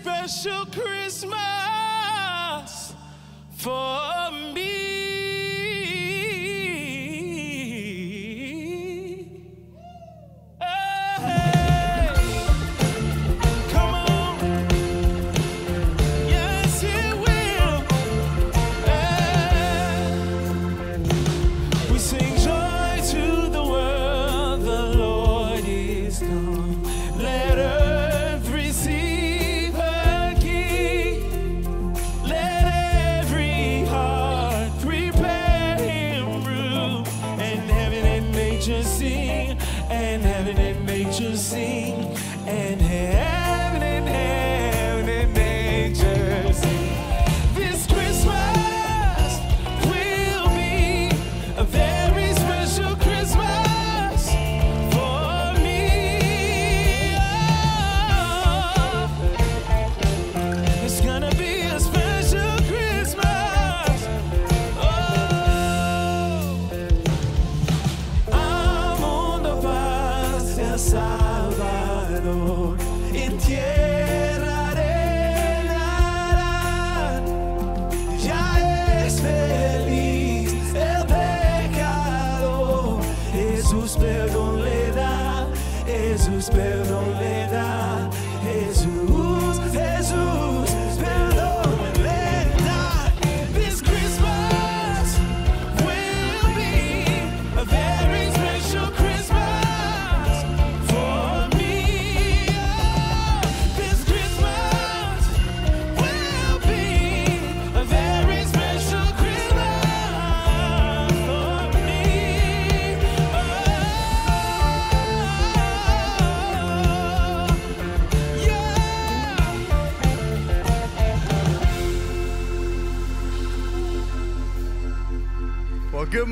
Special Christmas for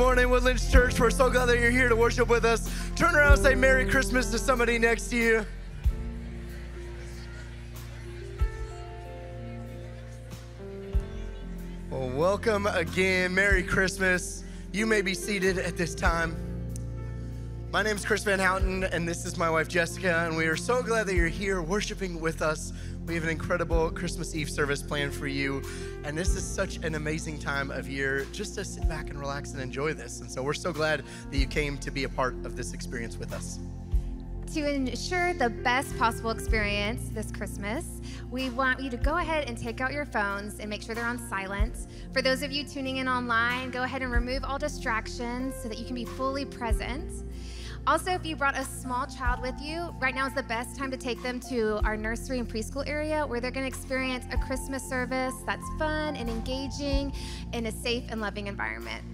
morning, Woodlands Church. We're so glad that you're here to worship with us. Turn around and say Merry Christmas to somebody next to you. Well, welcome again. Merry Christmas. You may be seated at this time. My name is Chris Van Houten, and this is my wife Jessica, and we are so glad that you're here worshiping with us. We have an incredible Christmas Eve service planned for you, and this is such an amazing time of year just to sit back and relax and enjoy this. And so we're so glad that you came to be a part of this experience with us. To ensure the best possible experience this Christmas, we want you to go ahead and take out your phones and make sure they're on silent. For those of you tuning in online, go ahead and remove all distractions so that you can be fully present. Also, if you brought a small child with you, right now is the best time to take them to our nursery and preschool area where they're going to experience a Christmas service that's fun and engaging in a safe and loving environment.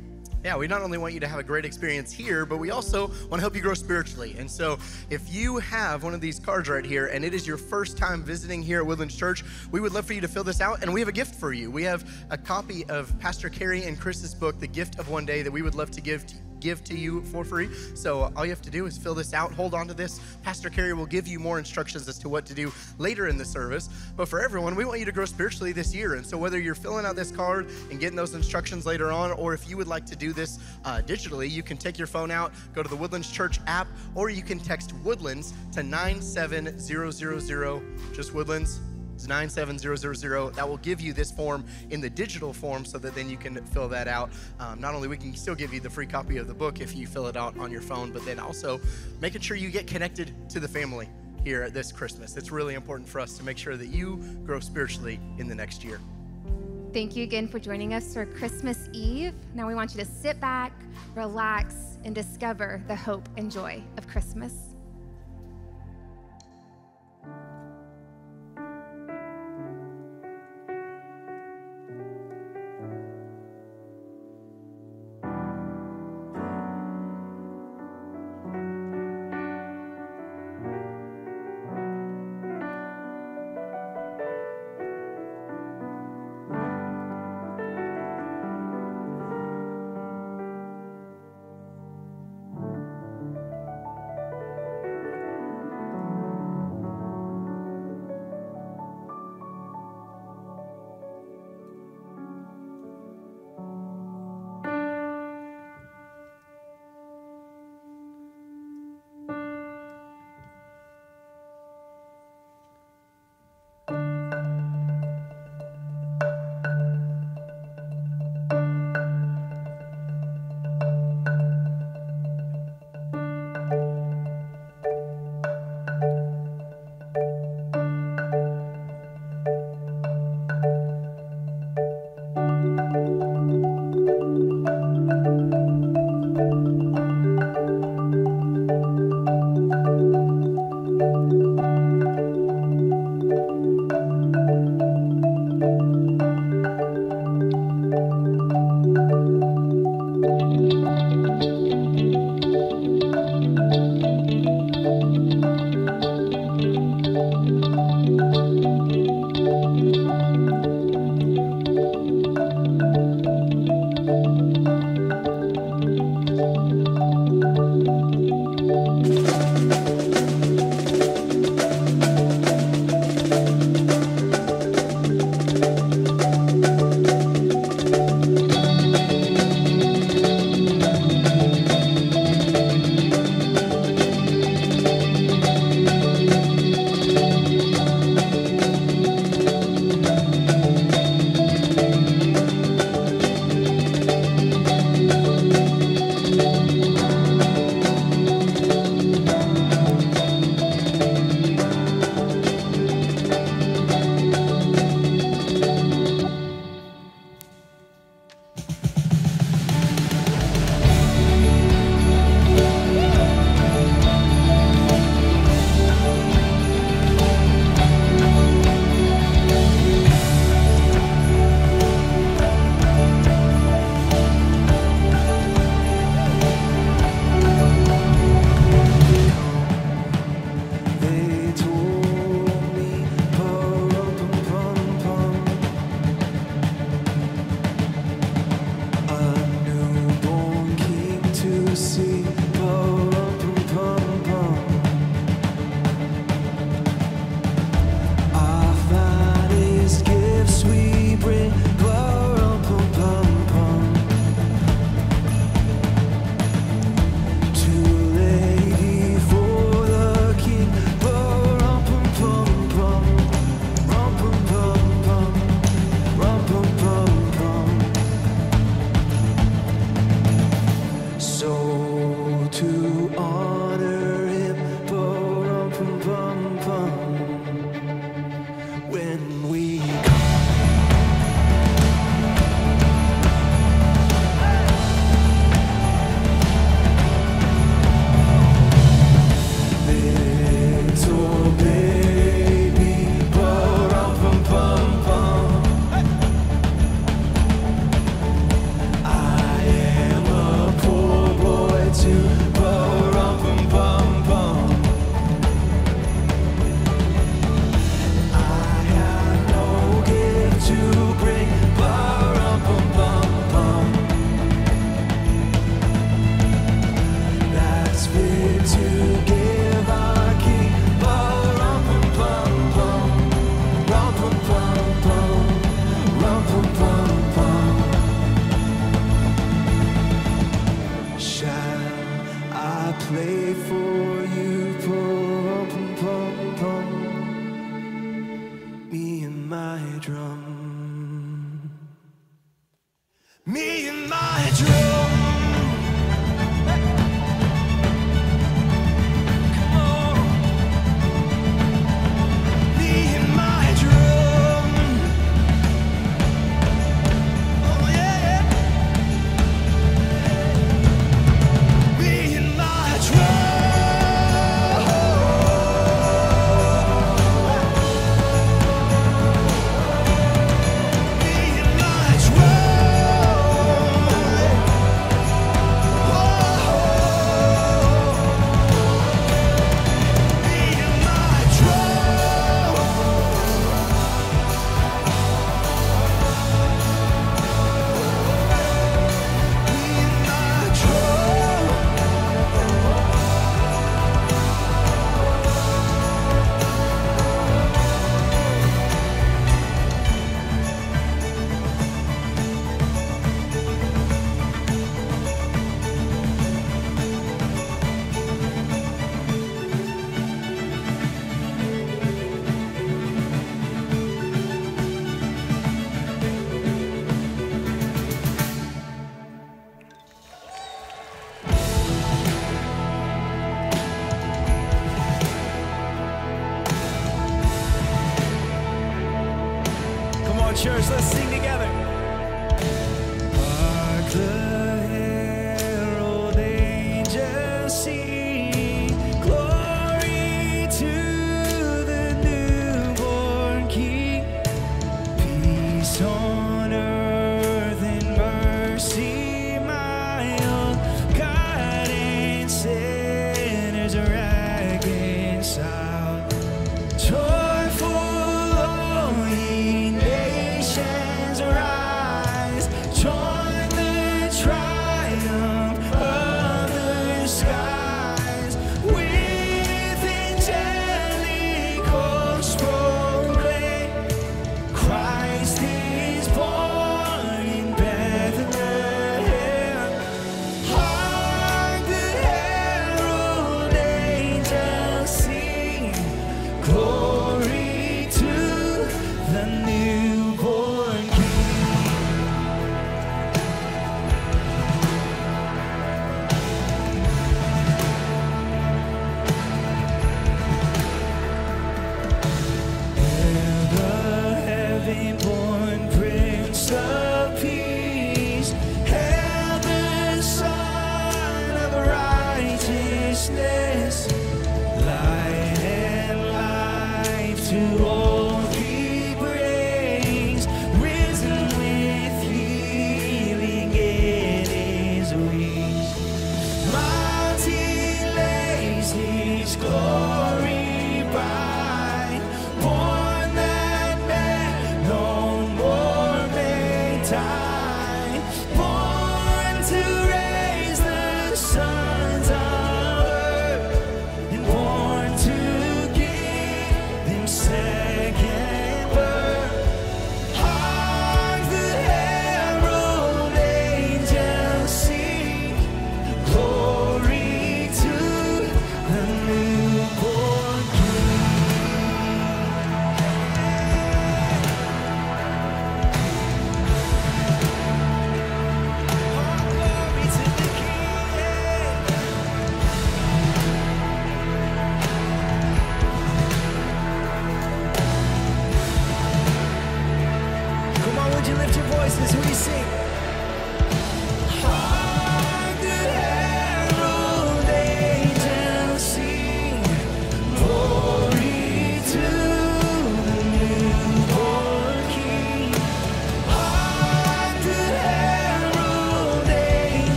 Yeah, we not only want you to have a great experience here, but we also want to help you grow spiritually. And so, if you have one of these cards right here and it is your first time visiting here at Woodlands Church, we would love for you to fill this out and we have a gift for you. We have a copy of Pastor Kerry and Chris's book, The Gift of One Day, that we would love to give to give to you for free. So all you have to do is fill this out, hold on to this. Pastor Kerry will give you more instructions as to what to do later in the service. But for everyone, we want you to grow spiritually this year. And so whether you're filling out this card and getting those instructions later on, or if you would like to do this uh, digitally, you can take your phone out, go to the Woodlands Church app, or you can text Woodlands to 97000, just Woodlands It's 97000. That will give you this form in the digital form so that then you can fill that out. Um, not only we can still give you the free copy of the book if you fill it out on your phone, but then also making sure you get connected to the family here at this Christmas. It's really important for us to make sure that you grow spiritually in the next year. Thank you again for joining us for Christmas Eve. Now we want you to sit back, relax, and discover the hope and joy of Christmas.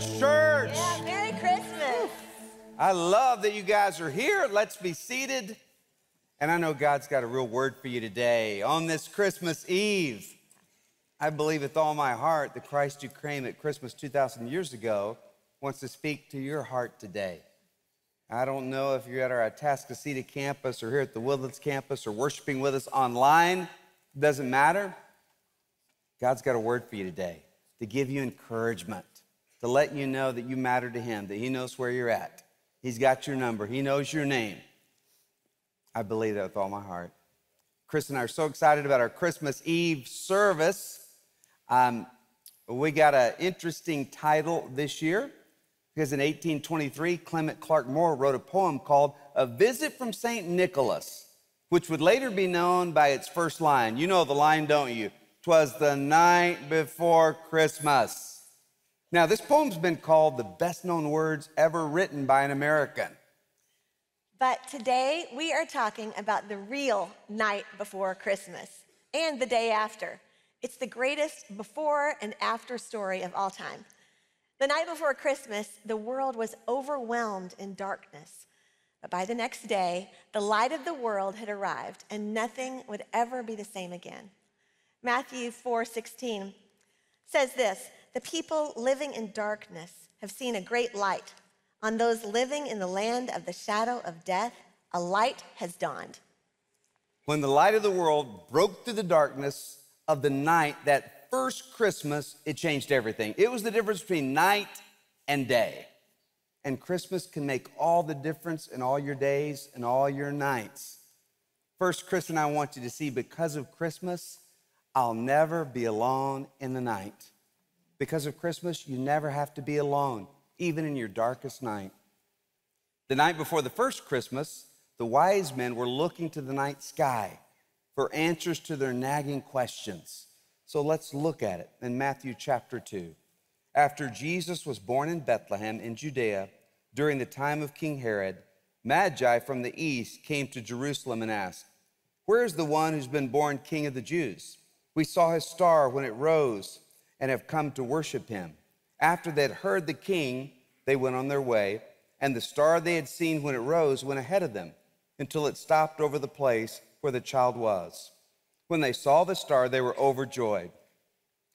Church. Yeah, Merry Christmas. I love that you guys are here. Let's be seated. And I know God's got a real word for you today on this Christmas Eve. I believe with all my heart the Christ you came at Christmas 2,000 years ago wants to speak to your heart today. I don't know if you're at our Atascocita campus or here at the Woodlands campus or worshiping with us online, It doesn't matter. God's got a word for you today to give you encouragement, to let you know that you matter to Him, that He knows where you're at. He's got your number, He knows your name. I believe that with all my heart. Chris and I are so excited about our Christmas Eve service. Um, we got an interesting title this year because in 1823, Clement Clarke Moore wrote a poem called A Visit from St. Nicholas, which would later be known by its first line. You know the line, don't you? Twas the night before Christmas. Now, this poem's been called the best known words ever written by an American. But today we are talking about the real night before Christmas and the day after. It's the greatest before and after story of all time. The night before Christmas, the world was overwhelmed in darkness. But by the next day, the light of the world had arrived and nothing would ever be the same again. Matthew 4:16 says this, "The people living in darkness have seen a great light. On those living in the land of the shadow of death, a light has dawned." When the light of the world broke through the darkness of the night, that first Christmas, it changed everything. It was the difference between night and day. And Christmas can make all the difference in all your days and all your nights. First, Chris and I want you to see because of Christmas, I'll never be alone in the night. Because of Christmas, you never have to be alone, even in your darkest night. The night before the first Christmas, the wise men were looking to the night sky for answers to their nagging questions. So let's look at it in Matthew chapter 2. After Jesus was born in Bethlehem in Judea during the time of King Herod, Magi from the east came to Jerusalem and asked, Where is the one who's been born king of the Jews? We saw his star when it rose and have come to worship him. After they had heard the king, they went on their way, and the star they had seen when it rose went ahead of them until it stopped over the place where the child was. When they saw the star, they were overjoyed.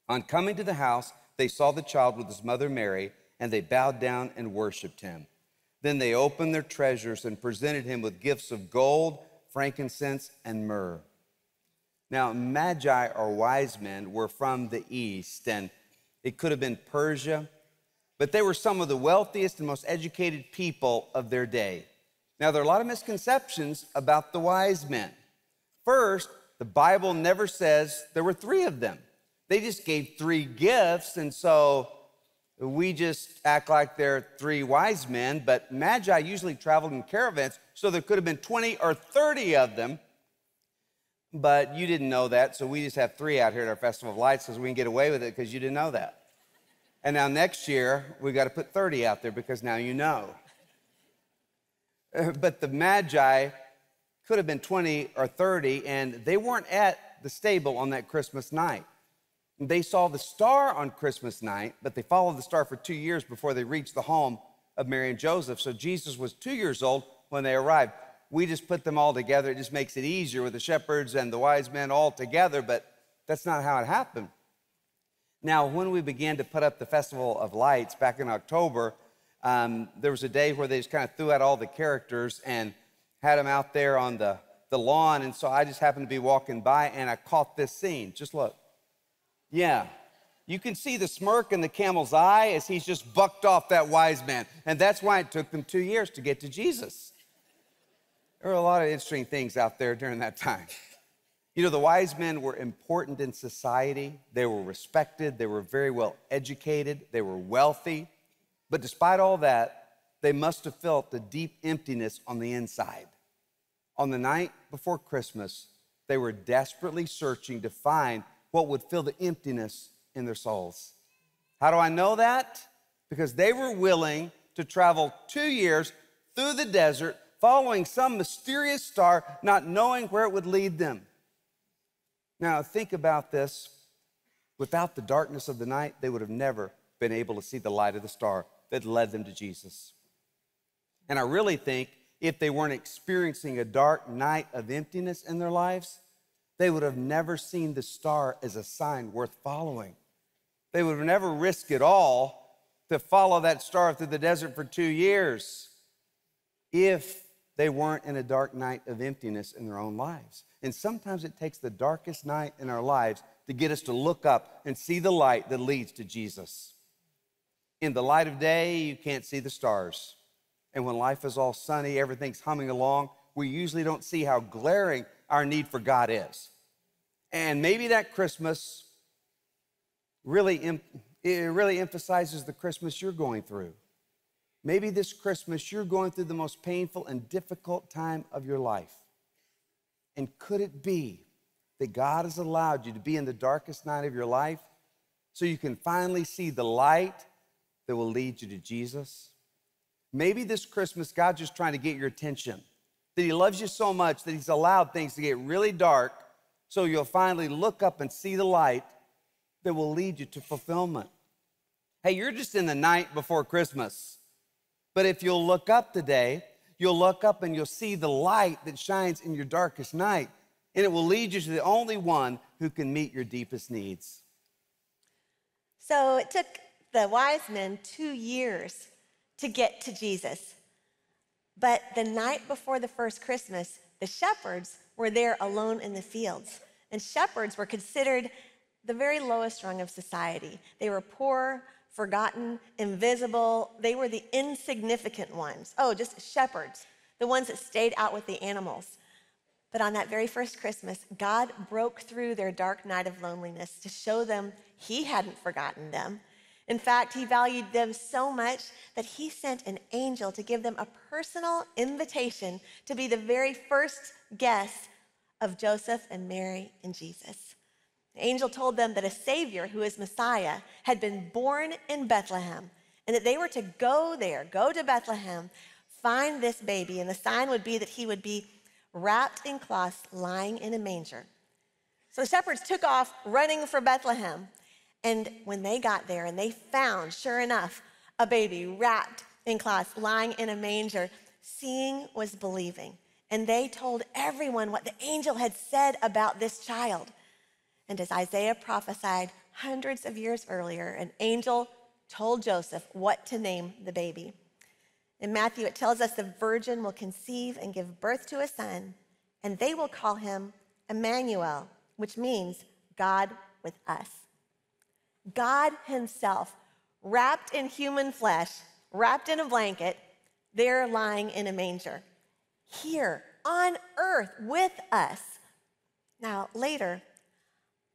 On coming to the house, they saw the child with his mother Mary, and they bowed down and worshiped him. Then they opened their treasures and presented him with gifts of gold, frankincense, and myrrh. Now, magi or wise men were from the east, and it could have been Persia, but they were some of the wealthiest and most educated people of their day. Now, there are a lot of misconceptions about the wise men. First, the Bible never says there were three of them. They just gave three gifts, and so we just act like they're three wise men, but Magi usually traveled in caravans, so there could have been 20 or 30 of them. But you didn't know that, so we just have three out here at our Festival of Lights because we can get away with it because you didn't know that. And now next year, we've got to put 30 out there because now you know. But the Magi could have been 20 or 30, and they weren't at the stable on that Christmas night. They saw the star on Christmas night, but they followed the star for two years before they reached the home of Mary and Joseph. So Jesus was two years old when they arrived. We just put them all together. It just makes it easier with the shepherds and the wise men all together, but that's not how it happened. Now, when we began to put up the Festival of Lights back in October, um, there was a day where they just kind of threw out all the characters and had them out there on the, the lawn. And so I just happened to be walking by and I caught this scene. Just look. Yeah. You can see the smirk in the camel's eye as he's just bucked off that wise man. And that's why it took them two years to get to Jesus. There were a lot of interesting things out there during that time. You know, the wise men were important in society. They were respected. They were very well educated. They were wealthy. But despite all that, they must have felt the deep emptiness on the inside. On the night before Christmas, they were desperately searching to find what would fill the emptiness in their souls. How do I know that? Because they were willing to travel two years through the desert, following some mysterious star, not knowing where it would lead them. Now, think about this. Without the darkness of the night, they would have never been able to see the light of the star that led them to Jesus. And I really think if they weren't experiencing a dark night of emptiness in their lives, they would have never seen the star as a sign worth following. They would have never risked it all to follow that star through the desert for two years if they weren't in a dark night of emptiness in their own lives. And sometimes it takes the darkest night in our lives to get us to look up and see the light that leads to Jesus. In the light of day, you can't see the stars. And when life is all sunny, everything's humming along, we usually don't see how glaring our need for God is. And maybe that Christmas really, it really emphasizes the Christmas you're going through. Maybe this Christmas you're going through the most painful and difficult time of your life. And could it be that God has allowed you to be in the darkest night of your life so you can finally see the light that will lead you to Jesus? Maybe this Christmas God's just trying to get your attention that He loves you so much that He's allowed things to get really dark so you'll finally look up and see the light that will lead you to fulfillment. Hey, you're just in the night before Christmas. But if you'll look up today, you'll look up and you'll see the light that shines in your darkest night, and it will lead you to the only one who can meet your deepest needs. So it took the wise men two years to get to Jesus. But the night before the first Christmas, the shepherds were there alone in the fields. And shepherds were considered the very lowest rung of society. They were poor, forgotten, invisible. They were the insignificant ones. Oh, just shepherds, the ones that stayed out with the animals. But on that very first Christmas, God broke through their dark night of loneliness to show them He hadn't forgotten them. In fact, He valued them so much that He sent an angel to give them a personal invitation to be the very first guests of Joseph and Mary and Jesus. The angel told them that a Savior, who is Messiah, had been born in Bethlehem and that they were to go there, go to Bethlehem, find this baby, and the sign would be that he would be wrapped in cloths, lying in a manger. So the shepherds took off running for Bethlehem. And when they got there and they found, sure enough, a baby wrapped in cloths, lying in a manger, seeing was believing. And they told everyone what the angel had said about this child. And as Isaiah prophesied hundreds of years earlier, an angel told Joseph what to name the baby. In Matthew, it tells us the virgin will conceive and give birth to a son, and they will call him Emmanuel, which means God with us. God Himself, wrapped in human flesh, wrapped in a blanket, there lying in a manger, here on earth with us. Now, later,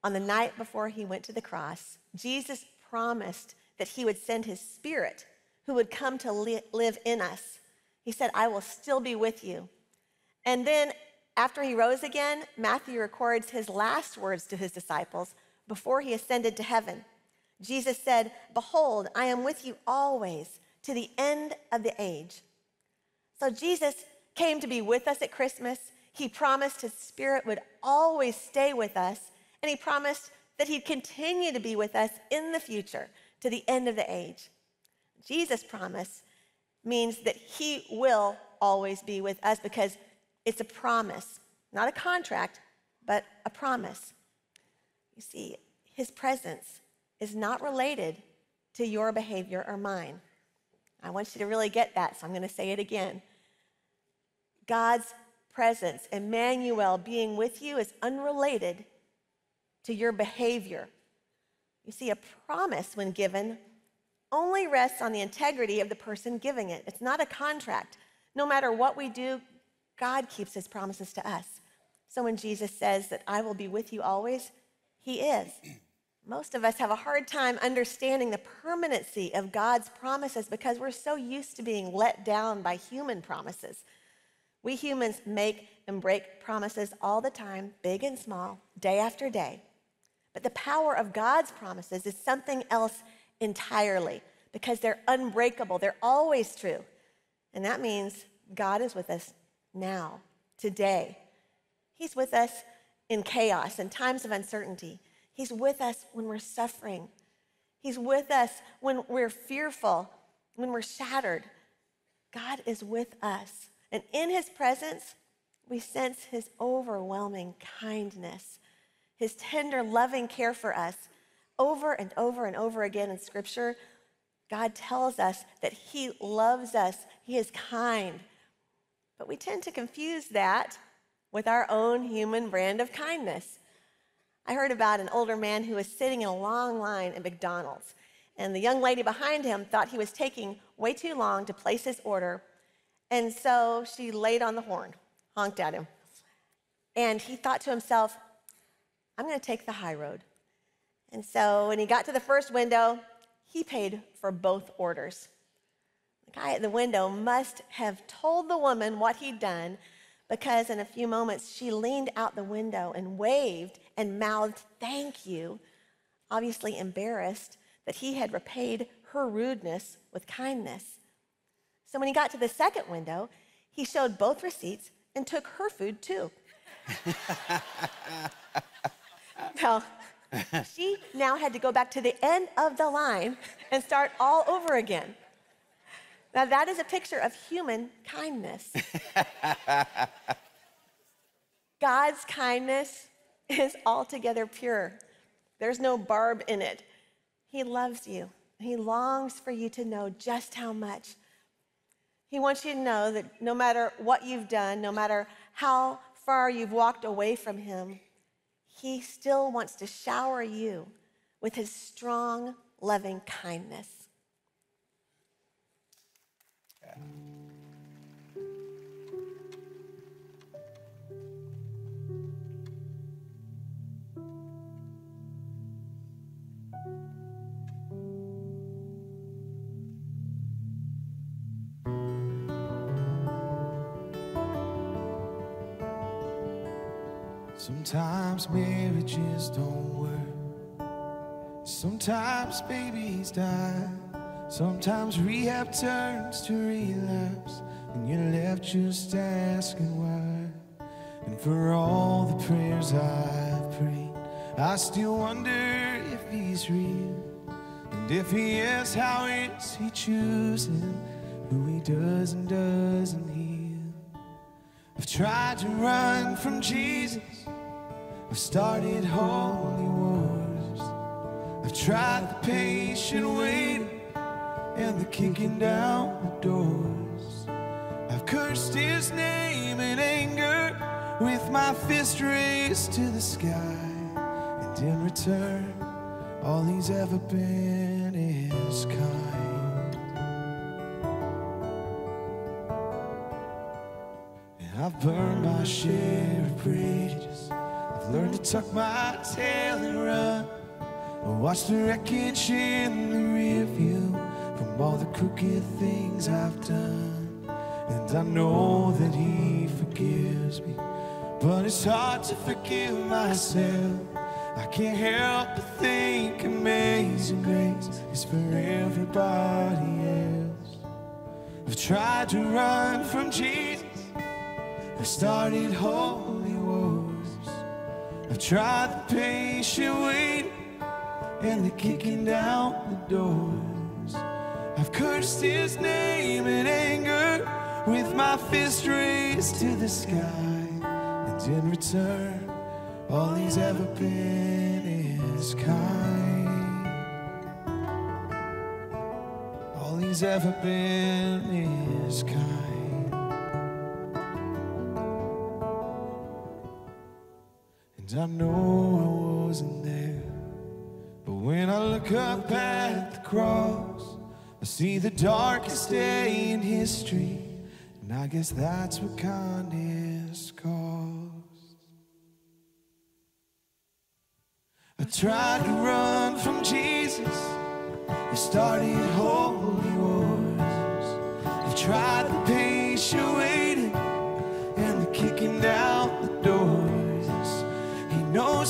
on the night before He went to the cross, Jesus promised that He would send His Spirit who would come to li- live in us. He said, I will still be with you. And then, after he rose again, Matthew records his last words to his disciples before he ascended to heaven. Jesus said, Behold, I am with you always to the end of the age. So Jesus came to be with us at Christmas. He promised his spirit would always stay with us, and he promised that he'd continue to be with us in the future to the end of the age. Jesus' promise means that he will always be with us because it's a promise, not a contract, but a promise. You see, his presence is not related to your behavior or mine. I want you to really get that, so I'm going to say it again. God's presence, Emmanuel being with you, is unrelated to your behavior. You see, a promise, when given, only rests on the integrity of the person giving it. It's not a contract. No matter what we do, God keeps his promises to us. So when Jesus says that I will be with you always, he is. Most of us have a hard time understanding the permanency of God's promises because we're so used to being let down by human promises. We humans make and break promises all the time, big and small, day after day. But the power of God's promises is something else entirely because they're unbreakable. They're always true. And that means God is with us now, today. He's with us in chaos and times of uncertainty. He's with us when we're suffering. He's with us when we're fearful, when we're shattered. God is with us. And in his presence, we sense his overwhelming kindness, his tender, loving care for us. Over and over and over again in Scripture, God tells us that he loves us, he is kind. But we tend to confuse that with our own human brand of kindness. I heard about an older man who was sitting in a long line at McDonald's, and the young lady behind him thought he was taking way too long to place his order, and so she laid on the horn, honked at him. And he thought to himself, I'm going to take the high road. And so when he got to the first window, he paid for both orders. The guy at the window must have told the woman what he'd done because in a few moments she leaned out the window and waved and mouthed, Thank you, obviously embarrassed that he had repaid her rudeness with kindness. So when he got to the second window, he showed both receipts and took her food too. well, she now had to go back to the end of the line and start all over again. Now, that is a picture of human kindness. God's kindness is altogether pure, there's no barb in it. He loves you, He longs for you to know just how much. He wants you to know that no matter what you've done, no matter how far you've walked away from Him, He still wants to shower you with His strong, loving kindness. Sometimes marriages don't work. Sometimes babies die. Sometimes rehab turns to relapse. And you're left just asking why. And for all the prayers I've prayed, I still wonder if he's real. And if he is, how is he choosing who he does and doesn't? I've tried to run from Jesus. I've started holy wars. I've tried the patient waiting and the kicking down the doors. I've cursed his name in anger with my fist raised to the sky. And in return, all he's ever been is kind. I've burned my share of bridges. I've learned to tuck my tail and run. I watch the wreckage in the rear view from all the crooked things I've done. And I know that He forgives me, but it's hard to forgive myself. I can't help but think amazing grace is for everybody else. I've tried to run from Jesus. I started holy wars. I've tried the patient waiting and the kicking down the doors. I've cursed his name in anger with my fist raised to the sky. And in return, all he's ever been is kind. All he's ever been is kind. And I know I wasn't there. But when I look up at the cross, I see the darkest day in history. And I guess that's what kindness costs. I tried to run from Jesus. I started holy wars. I've tried the patient waiting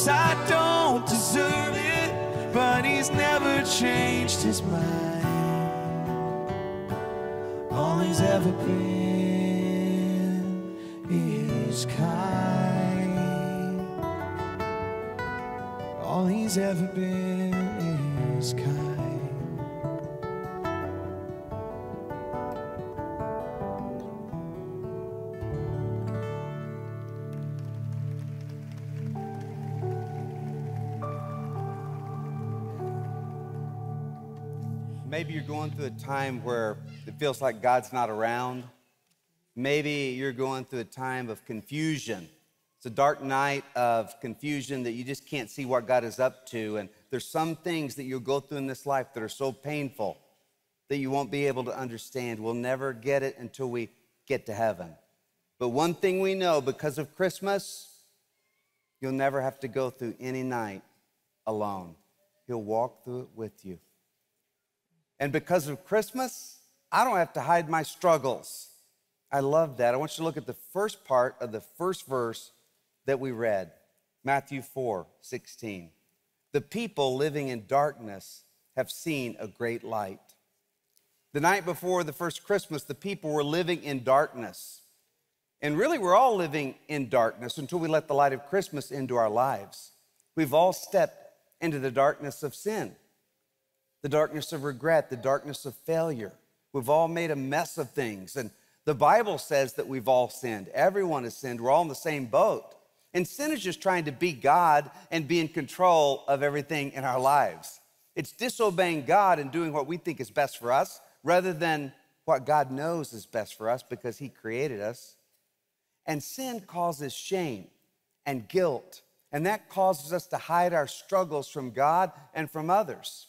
I don't deserve it, but he's never changed his mind. All he's ever been is kind. All he's ever been is kind. Maybe you're going through a time where it feels like God's not around. Maybe you're going through a time of confusion. It's a dark night of confusion that you just can't see what God is up to. And there's some things that you'll go through in this life that are so painful that you won't be able to understand. We'll never get it until we get to heaven. But one thing we know because of Christmas, you'll never have to go through any night alone. He'll walk through it with you. And because of Christmas, I don't have to hide my struggles. I love that. I want you to look at the first part of the first verse that we read Matthew 4 16. The people living in darkness have seen a great light. The night before the first Christmas, the people were living in darkness. And really, we're all living in darkness until we let the light of Christmas into our lives. We've all stepped into the darkness of sin, the darkness of regret, the darkness of failure. We've all made a mess of things. And the Bible says that we've all sinned. Everyone has sinned. We're all in the same boat. And sin is just trying to be God and be in control of everything in our lives. It's disobeying God and doing what we think is best for us rather than what God knows is best for us because He created us. And sin causes shame and guilt, and that causes us to hide our struggles from God and from others.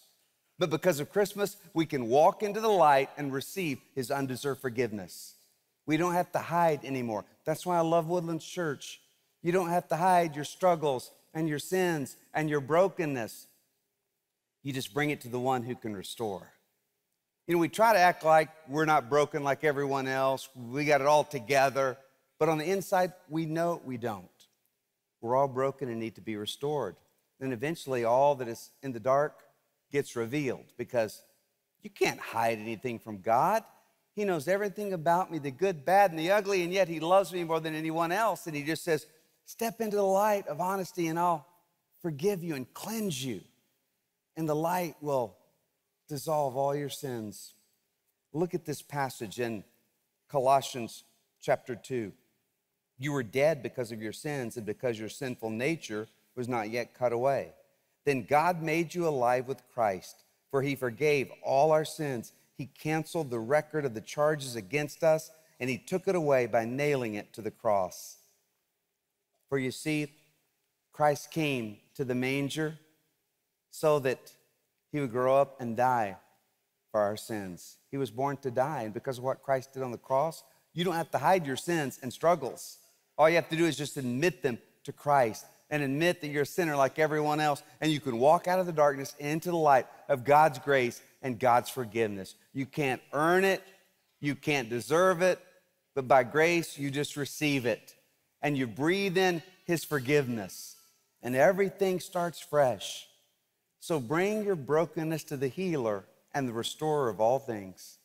But because of Christmas, we can walk into the light and receive His undeserved forgiveness. We don't have to hide anymore. That's why I love Woodlands Church. You don't have to hide your struggles and your sins and your brokenness. You just bring it to the one who can restore. You know, we try to act like we're not broken like everyone else, we got it all together, but on the inside, we know we don't. We're all broken and need to be restored. Then eventually, all that is in the dark gets revealed because you can't hide anything from God. He knows everything about me the good, bad, and the ugly, and yet He loves me more than anyone else. And He just says, Step into the light of honesty, and I'll forgive you and cleanse you. And the light will dissolve all your sins. Look at this passage in Colossians chapter 2. You were dead because of your sins and because your sinful nature was not yet cut away. Then God made you alive with Christ, for he forgave all our sins. He canceled the record of the charges against us, and he took it away by nailing it to the cross. For you see, Christ came to the manger so that he would grow up and die for our sins. He was born to die, and because of what Christ did on the cross, you don't have to hide your sins and struggles. All you have to do is just admit them to Christ and admit that you're a sinner like everyone else, and you can walk out of the darkness into the light of God's grace and God's forgiveness. You can't earn it, you can't deserve it, but by grace, you just receive it. And you breathe in His forgiveness, and everything starts fresh. So bring your brokenness to the healer and the restorer of all things.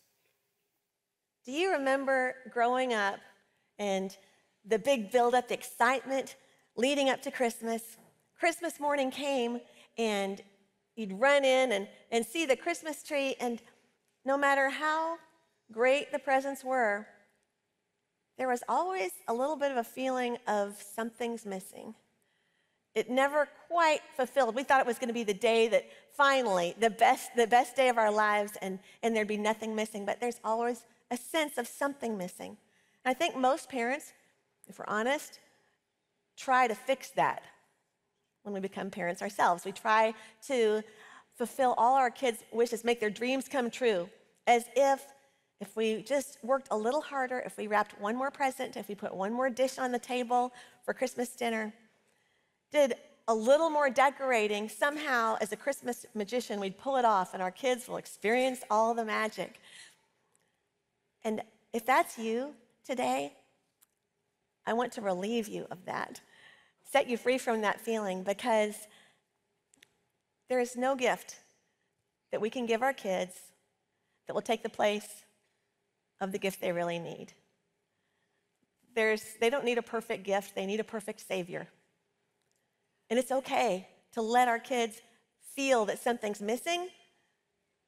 Do you remember growing up and the big build-up, the excitement leading up to Christmas? Christmas morning came and you'd run in and, and see the Christmas tree, and no matter how great the presents were, there was always a little bit of a feeling of something's missing it never quite fulfilled. We thought it was going to be the day that finally, the best, the best day of our lives, and, and there'd be nothing missing, but there's always a sense of something missing. And I think most parents, if we're honest, try to fix that when we become parents ourselves. We try to fulfill all our kids' wishes, make their dreams come true, as if if we just worked a little harder, if we wrapped one more present, if we put one more dish on the table for Christmas dinner, did a little more decorating, somehow, as a Christmas magician, we'd pull it off and our kids will experience all the magic. And if that's you today, I want to relieve you of that, set you free from that feeling, because there is no gift that we can give our kids that will take the place of the gift they really need. There's, they don't need a perfect gift, they need a perfect Savior. And it's okay to let our kids feel that something's missing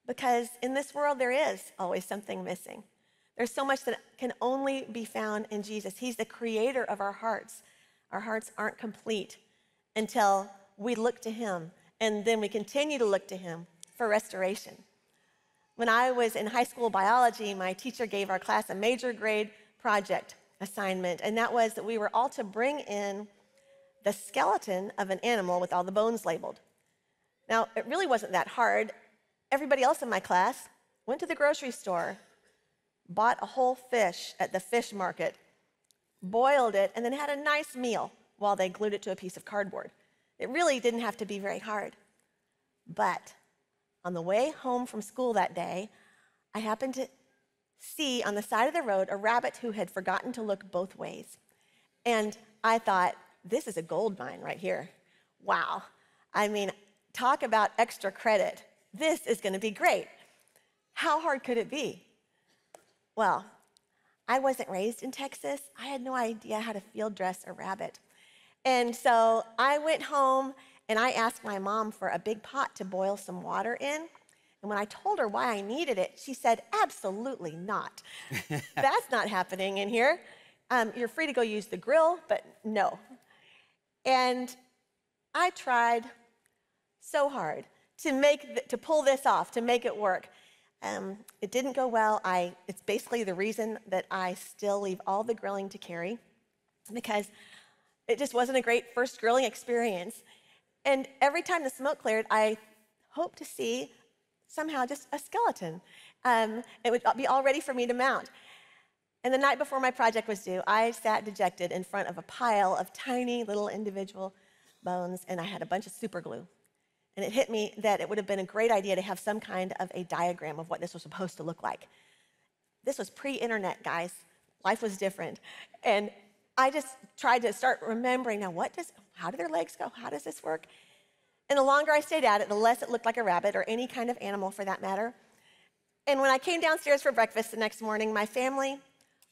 because in this world there is always something missing. There's so much that can only be found in Jesus. He's the creator of our hearts. Our hearts aren't complete until we look to Him, and then we continue to look to Him for restoration. When I was in high school biology, my teacher gave our class a major grade project assignment, and that was that we were all to bring in the skeleton of an animal with all the bones labeled. Now, it really wasn't that hard. Everybody else in my class went to the grocery store, bought a whole fish at the fish market, boiled it, and then had a nice meal while they glued it to a piece of cardboard. It really didn't have to be very hard. But on the way home from school that day, I happened to see on the side of the road a rabbit who had forgotten to look both ways. And I thought, this is a gold mine right here. Wow. I mean, talk about extra credit. This is going to be great. How hard could it be? Well, I wasn't raised in Texas. I had no idea how to field dress a rabbit. And so I went home and I asked my mom for a big pot to boil some water in. And when I told her why I needed it, she said, Absolutely not. That's not happening in here. Um, you're free to go use the grill, but no. And I tried so hard to make to pull this off, to make it work. Um, it didn't go well. I, it's basically the reason that I still leave all the grilling to Kerry because it just wasn't a great first grilling experience. And every time the smoke cleared, I hope to see somehow just a skeleton. Um, it would be all ready for me to mount. And the night before my project was due, I sat dejected in front of a pile of tiny little individual bones, and I had a bunch of super glue. And it hit me that it would have been a great idea to have some kind of a diagram of what this was supposed to look like. This was pre internet, guys. Life was different. And I just tried to start remembering now, what does, how do their legs go? How does this work? And the longer I stayed at it, the less it looked like a rabbit or any kind of animal for that matter. And when I came downstairs for breakfast the next morning, my family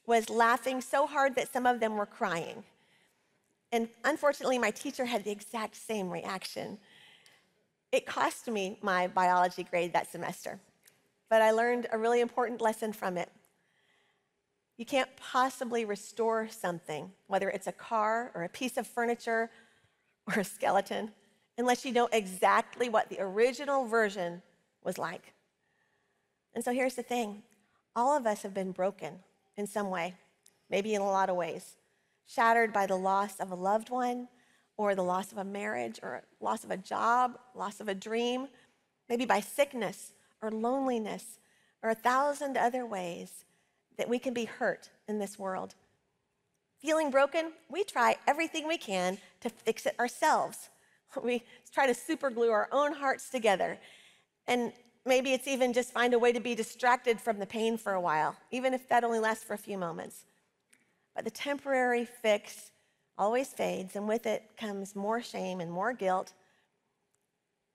was laughing so hard that some of them were crying. And unfortunately, my teacher had the exact same reaction. It cost me my biology grade that semester, but I learned a really important lesson from it. You can't possibly restore something, whether it's a car or a piece of furniture or a skeleton, unless you know exactly what the original version was like. And so here's the thing all of us have been broken in some way, maybe in a lot of ways, shattered by the loss of a loved one, or the loss of a marriage, or loss of a job, loss of a dream, maybe by sickness or loneliness, or a thousand other ways that we can be hurt in this world. Feeling broken, we try everything we can to fix it ourselves. We try to superglue our own hearts together. And maybe it's even just find a way to be distracted from the pain for a while, even if that only lasts for a few moments. But the temporary fix always fades, and with it comes more shame and more guilt.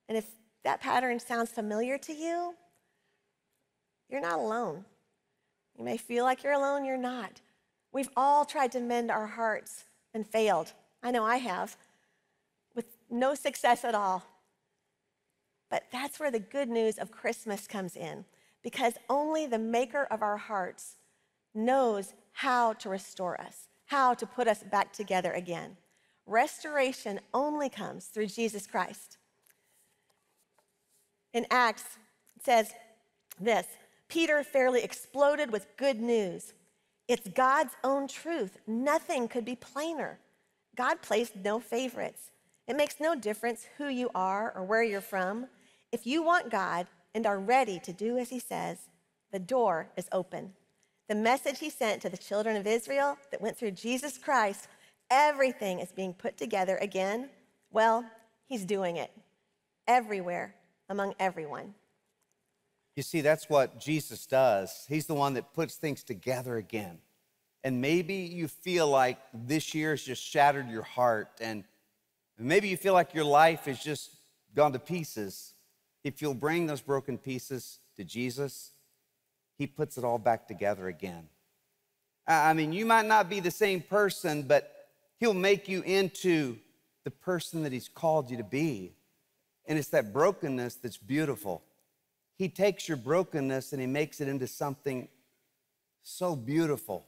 And if that pattern sounds familiar to you, you're not alone. You may feel like you're alone, you're not. We've all tried to mend our hearts and failed. I know I have, with no success at all. But that's where the good news of Christmas comes in, because only the maker of our hearts knows how to restore us, how to put us back together again. Restoration only comes through Jesus Christ. In Acts, it says this Peter fairly exploded with good news. It's God's own truth. Nothing could be plainer. God placed no favorites. It makes no difference who you are or where you're from. If you want God and are ready to do as He says, the door is open. The message He sent to the children of Israel that went through Jesus Christ, everything is being put together again. Well, He's doing it everywhere, among everyone. You see, that's what Jesus does. He's the one that puts things together again. And maybe you feel like this year has just shattered your heart, and maybe you feel like your life has just gone to pieces. If you'll bring those broken pieces to Jesus, He puts it all back together again. I mean, you might not be the same person, but He'll make you into the person that He's called you to be. And it's that brokenness that's beautiful. He takes your brokenness and He makes it into something so beautiful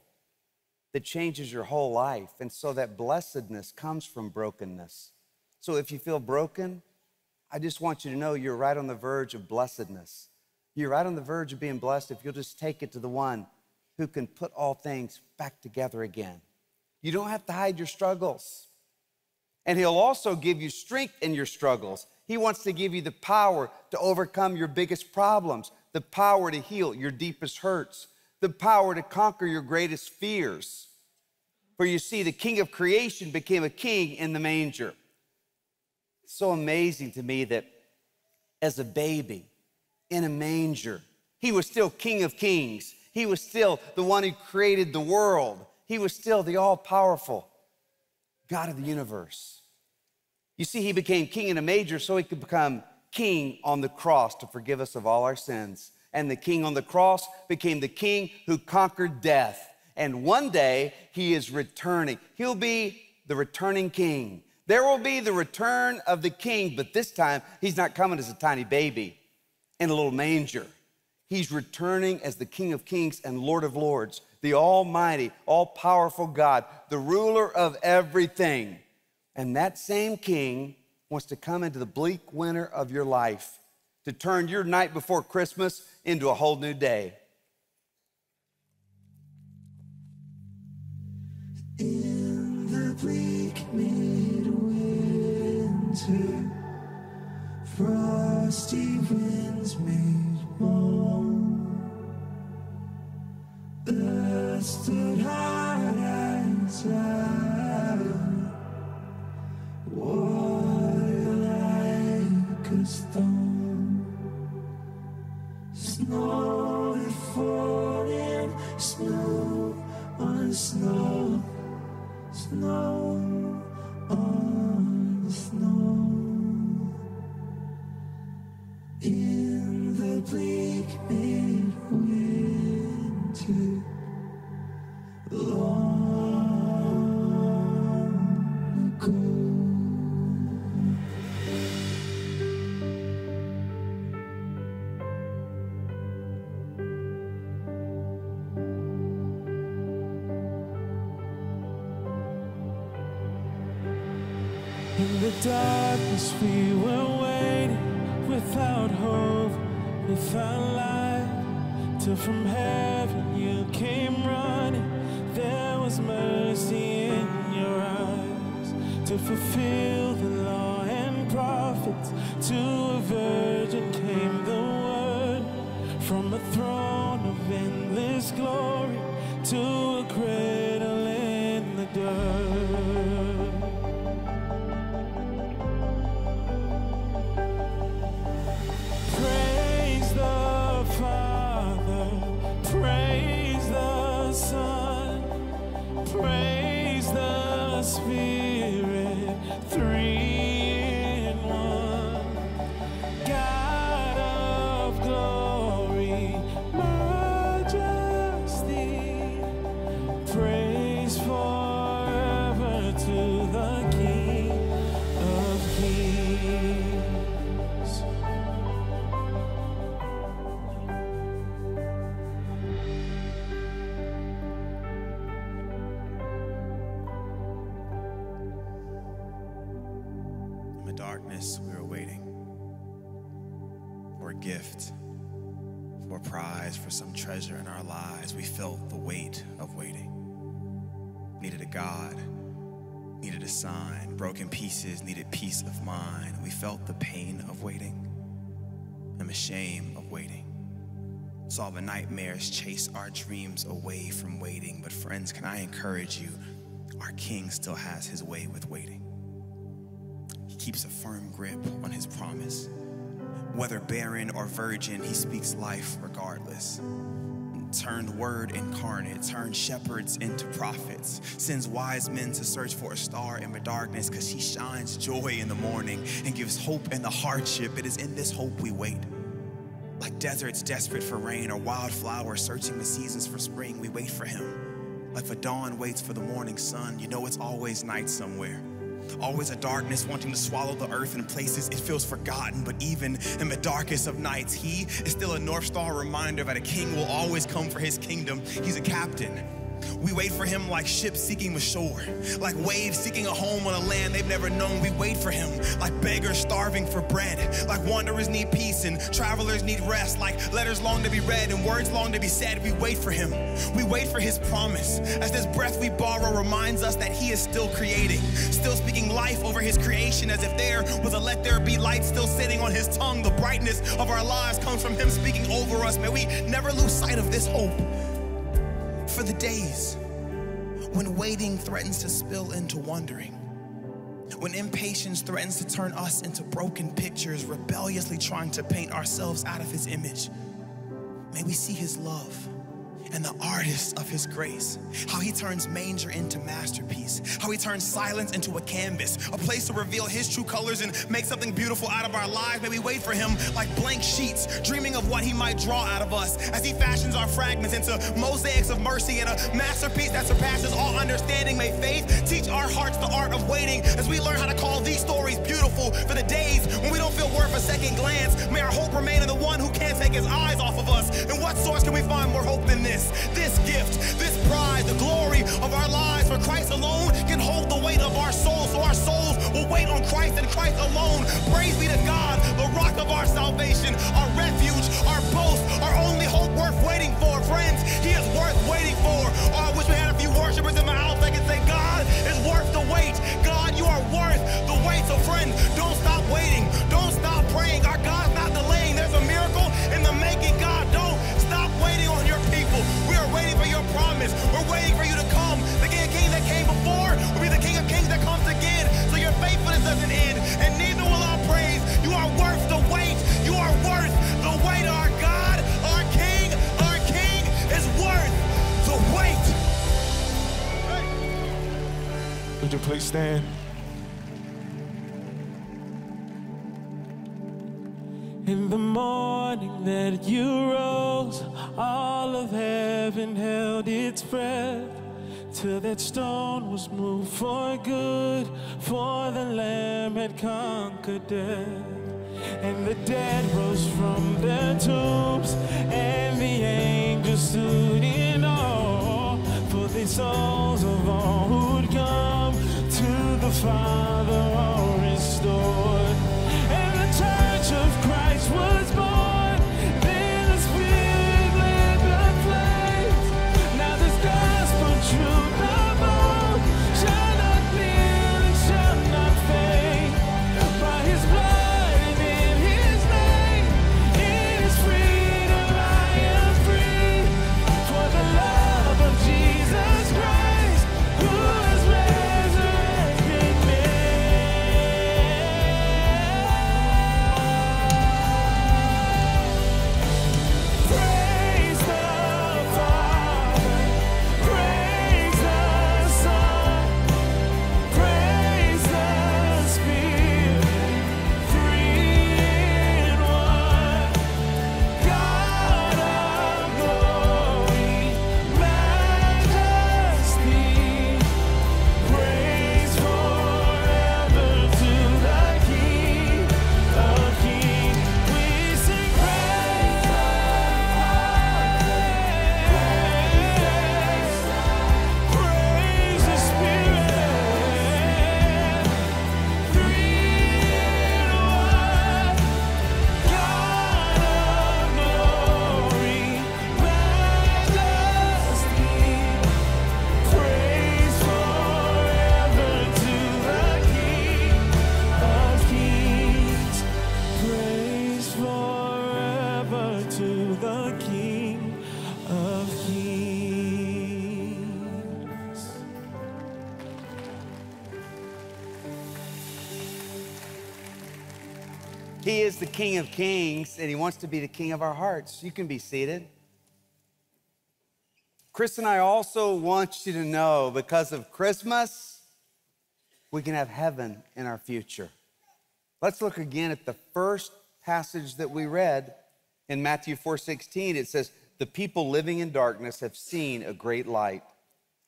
that changes your whole life. And so that blessedness comes from brokenness. So if you feel broken, I just want you to know you're right on the verge of blessedness. You're right on the verge of being blessed if you'll just take it to the one who can put all things back together again. You don't have to hide your struggles. And He'll also give you strength in your struggles. He wants to give you the power to overcome your biggest problems, the power to heal your deepest hurts, the power to conquer your greatest fears. For you see, the king of creation became a king in the manger. It's so amazing to me that as a baby in a manger, he was still king of kings. He was still the one who created the world. He was still the all powerful God of the universe. You see, he became king in a manger so he could become king on the cross to forgive us of all our sins. And the king on the cross became the king who conquered death. And one day he is returning. He'll be the returning king. There will be the return of the king, but this time he's not coming as a tiny baby in a little manger. He's returning as the King of Kings and Lord of Lords, the Almighty, all powerful God, the ruler of everything. And that same King wants to come into the bleak winter of your life to turn your night before Christmas into a whole new day. In the bleak midwinter, frosty winds made moan. Earth stood hard as out, water like a stone. Snow had fallen, snow on snow, snow on snow. Darkness, we were waiting for a gift, for a prize, for some treasure in our lives. We felt the weight of waiting. Needed a God, needed a sign. Broken pieces needed peace of mind. We felt the pain of waiting and the shame of waiting. Saw the nightmares chase our dreams away from waiting. But, friends, can I encourage you? Our King still has his way with waiting. Keeps a firm grip on his promise. Whether barren or virgin, he speaks life regardless. Turned word incarnate, turned shepherds into prophets, sends wise men to search for a star in the darkness because he shines joy in the morning and gives hope in the hardship. It is in this hope we wait. Like deserts desperate for rain or wildflowers searching the seasons for spring, we wait for him. Like the dawn waits for the morning sun, you know it's always night somewhere. Always a darkness wanting to swallow the earth in places it feels forgotten. But even in the darkest of nights, he is still a North Star reminder that a king will always come for his kingdom. He's a captain We wait for him like ships seeking the shore, like waves seeking a home on a land they've never known. We wait for him like beggars starving for bread, like wanderers need peace and travelers need rest, like letters long to be read and words long to be said. We wait for him. We wait for his promise. As this breath we borrow reminds us that he is still creating, still speaking life over his creation as if there was a let there be light still sitting on his tongue. The brightness of our lives comes from him speaking over us. May we never lose sight of this hope the days when waiting threatens to spill into wondering, when impatience threatens to turn us into broken pictures, rebelliously trying to paint ourselves out of His image. May we see His love and the artist of his grace. How he turns manger into masterpiece. How he turns silence into a canvas, a place to reveal his true colors and make something beautiful out of our lives. May we wait for him like blank sheets, dreaming of what he might draw out of us as he fashions our fragments into mosaics of mercy and a masterpiece that surpasses all understanding. May faith teach our hearts the art of waiting as we learn how to call these stories beautiful for the days when we don't feel worth a second glance. May our hope remain in the one who can't take his eyes off of us. What source can we find more hope than this? this, gift, this pride, the glory of our lives. For Christ alone can hold the weight of our souls. So our souls will wait on Christ and Christ alone. Praise be to God, the rock of our salvation, our refuge, our boast, our only hope worth waiting for. Friends, He is worth waiting for. Oh, I wish we had a few worshipers in my house that could say, God is worth the wait. God, you are worth the wait. So, friend, don't stop promise. We're waiting for you to come. The King of Kings that came before will be the King of Kings that comes again. So your faithfulness doesn't end, and neither will our praise. You are worth the wait. You are worth the wait. Our God, our King, our King is worth the wait. Would you please stand? In the morning that you rose, all of heaven held its breath till that stone was moved for good, for the Lamb had conquered death. And the dead rose from their tombs, and the angels stood in awe for the souls of all who'd come to the Father all restored. And the church of Christ was the King of Kings, and He wants to be the King of our hearts. You can be seated. Chris and I also want you to know because of Christmas, we can have heaven in our future. Let's look again at the first passage that we read in Matthew 4:16. It says, "The people living in darkness have seen a great light.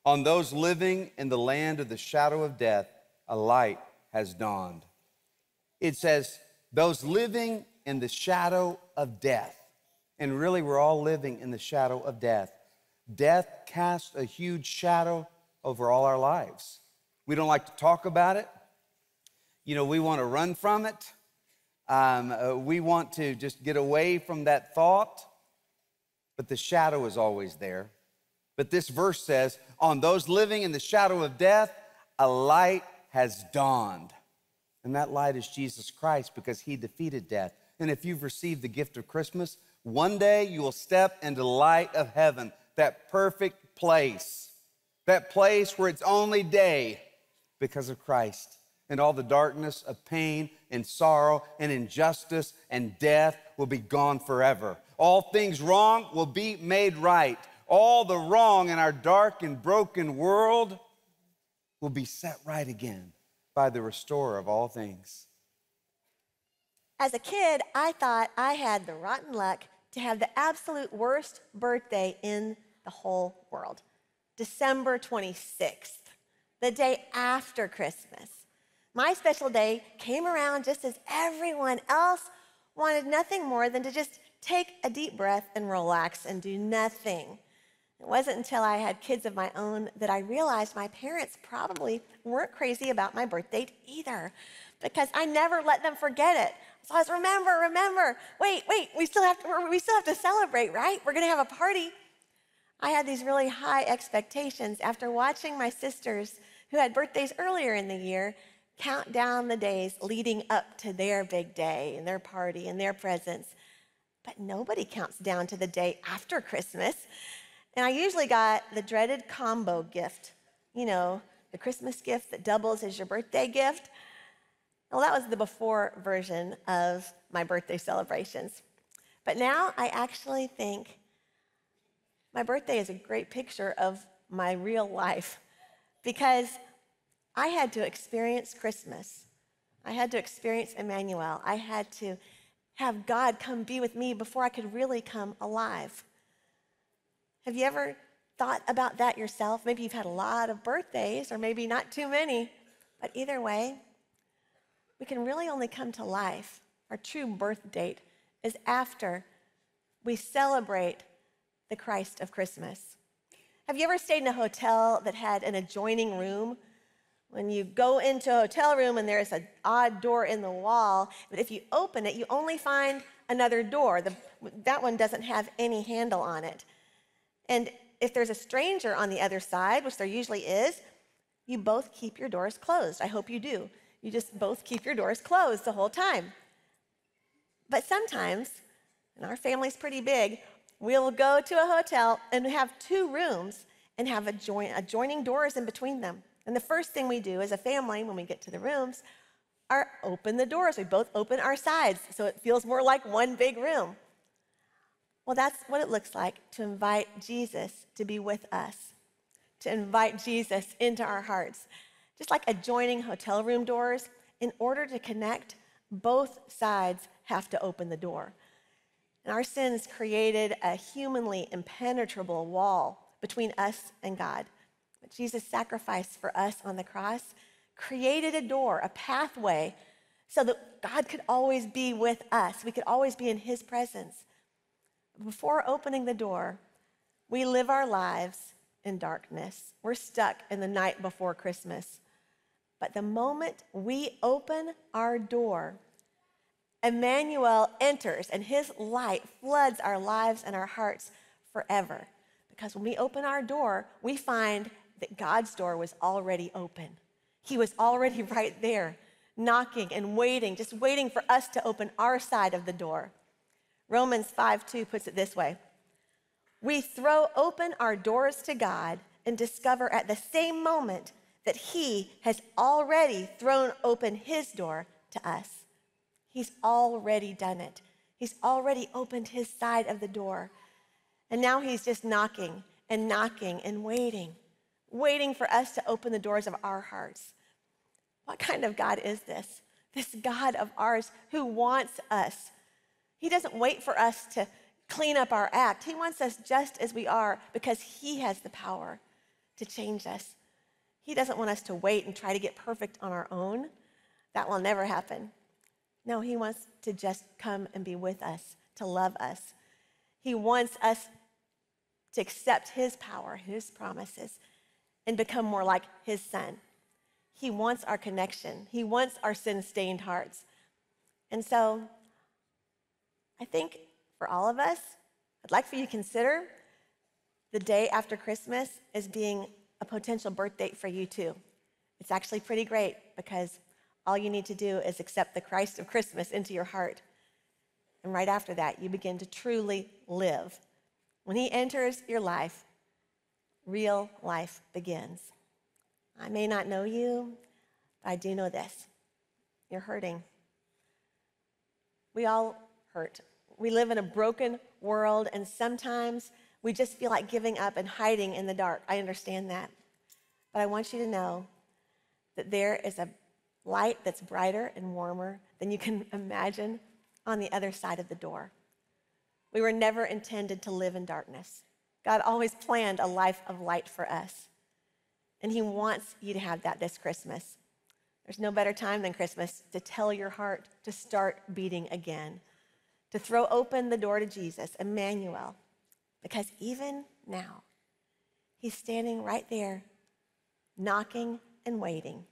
On those living in the land of the shadow of death, a light has dawned." It says, those living in the shadow of death. And really, we're all living in the shadow of death. death casts a huge shadow over all our lives. We don't like to talk about it. You know, we want to run from it. Um, uh, we want to just get away from that thought, but the shadow is always there. But this verse says, On those living in the shadow of death, a light has dawned. And that light is Jesus Christ because he defeated death. And if you've received the gift of Christmas, one day you will step into the light of heaven, that perfect place, that place where it's only day because of Christ. And all the darkness of pain and sorrow and injustice and death will be gone forever. All things wrong will be made right. All the wrong in our dark and broken world will be set right again by the restorer of all things. As a kid, I thought I had the rotten luck to have the absolute worst birthday in the whole world. December 26th, the day after Christmas. My special day came around just as everyone else wanted nothing more than to just take a deep breath and relax and do nothing. It wasn't until I had kids of my own that I realized my parents probably weren't crazy about my birth date either because I never let them forget it. So I was, remember, remember, wait, wait, we still have to, we still have to celebrate, right? We're gonna have a party. I had these really high expectations after watching my sisters who had birthdays earlier in the year count down the days leading up to their big day and their party and their presents. But nobody counts down to the day after Christmas. And I usually got the dreaded combo gift, you know, the Christmas gift that doubles as your birthday gift. Well, that was the before version of my birthday celebrations. But now I actually think my birthday is a great picture of my real life because I had to experience Christmas. I had to experience Emmanuel. I had to have God come be with me before I could really come alive. Have you ever thought about that yourself? Maybe you've had a lot of birthdays, or maybe not too many, but either way, we can really only come to life. Our true birth date is after we celebrate the Christ of Christmas. Have you ever stayed in a hotel that had an adjoining room? When you go into a hotel room and there's an odd door in the wall, but if you open it, you only find another door. The, that one doesn't have any handle on it. And if there's a stranger on the other side, which there usually is, you both keep your doors closed. I hope you do. You just both keep your doors closed the whole time. But sometimes, and our family's pretty big, we'll go to a hotel and have two rooms and have adjoin, adjoining doors in between them. And the first thing we do as a family when we get to the rooms are open the doors. We both open our sides so it feels more like one big room. Well, that's what it looks like to invite Jesus to be with us, to invite Jesus into our hearts. Just like adjoining hotel room doors, in order to connect, both sides have to open the door. And our sins created a humanly impenetrable wall between us and God. But Jesus' sacrifice for us on the cross created a door, a pathway, so that God could always be with us. We could always be in His presence before opening the door, we live our lives in darkness. We're stuck in the night before Christmas. But the moment we open our door, Emmanuel enters and his light floods our lives and our hearts forever. Because when we open our door, we find that God's door was already open. He was already right there, knocking and waiting, just waiting for us to open our side of the door. Romans 5 2 puts it this way We throw open our doors to God and discover at the same moment that He has already thrown open His door to us. He's already done it. He's already opened His side of the door. And now He's just knocking and knocking and waiting, waiting for us to open the doors of our hearts. What kind of God is this? This God of ours who wants us he doesn't wait for us to clean up our act. He wants us just as we are because He has the power to change us. He doesn't want us to wait and try to get perfect on our own. That will never happen. No, He wants to just come and be with us, to love us. He wants us to accept his power, his promises, and become more like his son. He wants our connection, he wants our sin stained hearts. And so I think for all of us, I'd like for you to consider the day after Christmas as being a potential birth date for you too. It's actually pretty great because all you need to do is accept the Christ of Christmas into your heart. And right after that, you begin to truly live. When He enters your life, real life begins. I may not know you, but I do know this you're hurting. We all hurt. We live in a broken world, and sometimes we just feel like giving up and hiding in the dark. I understand that. But I want you to know that there is a light that's brighter and warmer than you can imagine on the other side of the door. We were never intended to live in darkness. God always planned a life of light for us. And He wants you to have that this Christmas. There's no better time than Christmas to tell your heart to start beating again, to throw open the door to Jesus, Emmanuel, because even now, He's standing right there, knocking and waiting,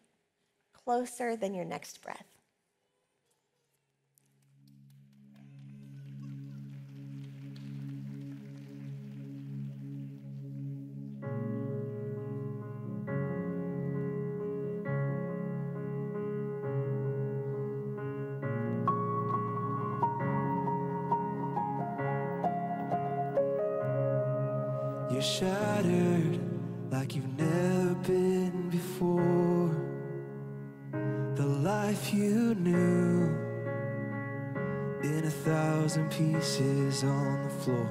closer than your next breath. On the floor.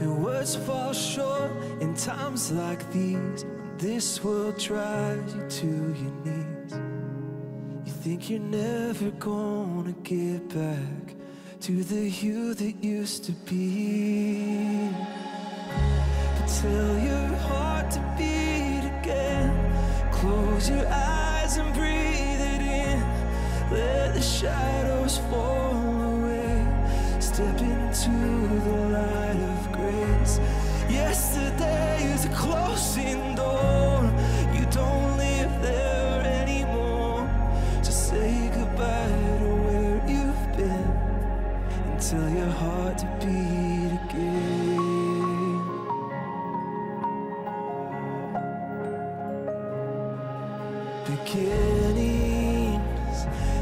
And words fall short in times like these. This world drives you to your knees. You think you're never gonna get back to the you that used to be. But tell your heart to beat again. Close your eyes and breathe it in. Let the shadows fall. Step into the light of grace. Yesterday is a closing door. You don't live there anymore. Just say goodbye to where you've been and tell your heart to beat again. Beginnings,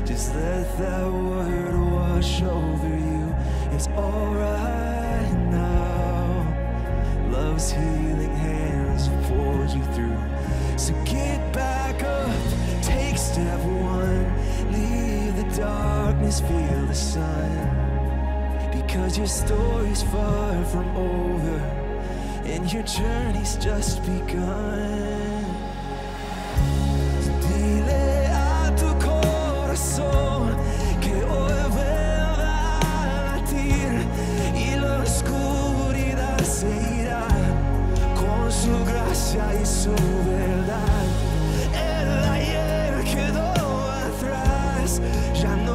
just let that word wash over. It's alright now. Love's healing hands pulled you through. So get back up, take step one. Leave the darkness, feel the sun. Because your story's far from over, and your journey's just begun. Verdad. El ayer quedó atrás, ya no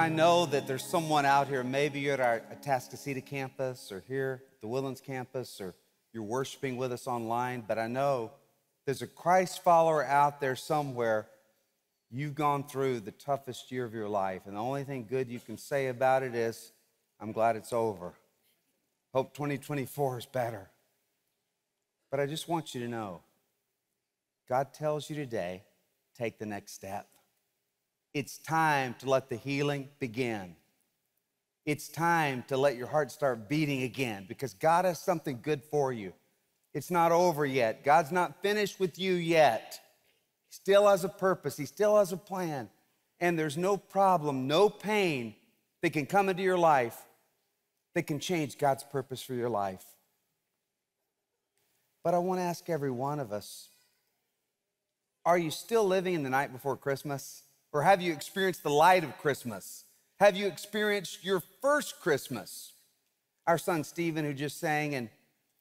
I know that there's someone out here, maybe you're at our Atascocita campus or here at the Woodlands campus or you're worshiping with us online, but I know there's a Christ follower out there somewhere. You've gone through the toughest year of your life, and the only thing good you can say about it is, I'm glad it's over. Hope 2024 is better. But I just want you to know God tells you today, take the next step. It's time to let the healing begin. It's time to let your heart start beating again because God has something good for you. It's not over yet. God's not finished with you yet. He still has a purpose, He still has a plan. And there's no problem, no pain that can come into your life that can change God's purpose for your life. But I want to ask every one of us are you still living in the night before Christmas? Or have you experienced the light of Christmas? Have you experienced your first Christmas? Our son Stephen, who just sang, and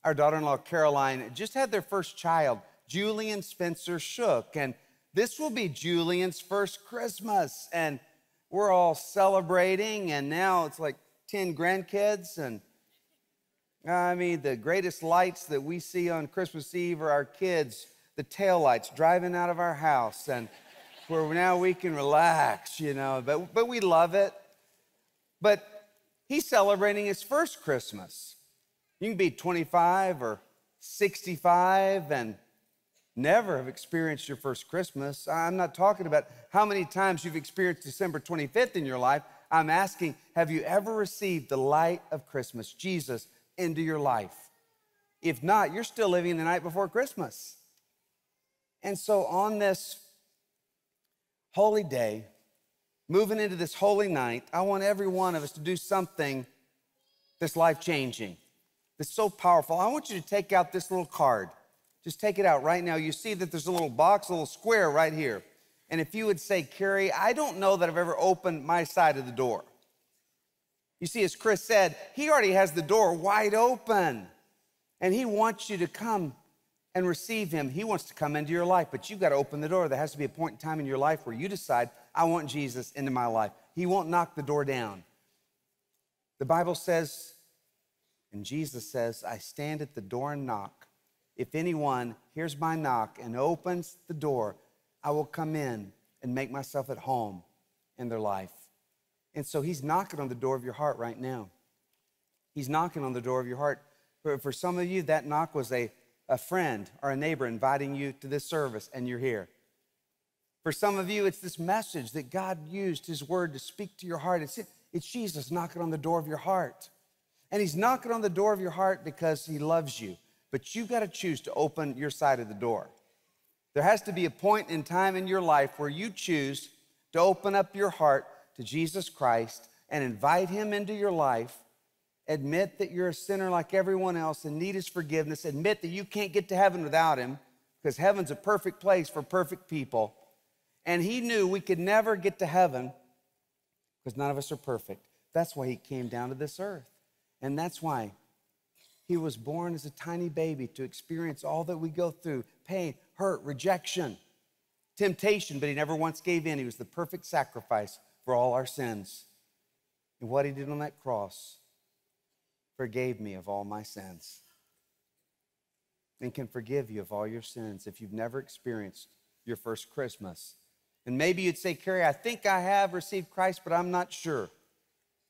our daughter in law Caroline just had their first child, Julian Spencer Shook. And this will be Julian's first Christmas. And we're all celebrating, and now it's like 10 grandkids. And I mean, the greatest lights that we see on Christmas Eve are our kids, the tail lights driving out of our house. And where now we can relax, you know, but, but we love it. But he's celebrating his first Christmas. You can be 25 or 65 and never have experienced your first Christmas. I'm not talking about how many times you've experienced December 25th in your life. I'm asking, have you ever received the light of Christmas, Jesus, into your life? If not, you're still living the night before Christmas. And so on this holy day, moving into this holy night, I want every one of us to do something that's life changing, that's so powerful. I want you to take out this little card. Just take it out right now. You see that there's a little box, a little square right here. And if you would say, Kerry, I don't know that I've ever opened my side of the door. You see, as Chris said, he already has the door wide open. And he wants you to come and receive him. He wants to come into your life, but you've got to open the door. There has to be a point in time in your life where you decide, I want Jesus into my life. He won't knock the door down. The Bible says, and Jesus says, I stand at the door and knock. If anyone hears my knock and opens the door, I will come in and make myself at home in their life. And so he's knocking on the door of your heart right now. He's knocking on the door of your heart. For, for some of you, that knock was a a friend or a neighbor inviting you to this service and you're here. For some of you, it's this message that God used His word to speak to your heart. It's, it's Jesus knocking on the door of your heart. And He's knocking on the door of your heart because He loves you. But you've got to choose to open your side of the door. There has to be a point in time in your life where you choose to open up your heart to Jesus Christ and invite Him into your life Admit that you're a sinner like everyone else and need his forgiveness. Admit that you can't get to heaven without him because heaven's a perfect place for perfect people. And he knew we could never get to heaven because none of us are perfect. That's why he came down to this earth. And that's why he was born as a tiny baby to experience all that we go through pain, hurt, rejection, temptation, but he never once gave in. He was the perfect sacrifice for all our sins. And what he did on that cross forgave me of all my sins and can forgive you of all your sins if you've never experienced your first Christmas. And maybe you'd say, Kerry, I think I have received Christ, but I'm not sure.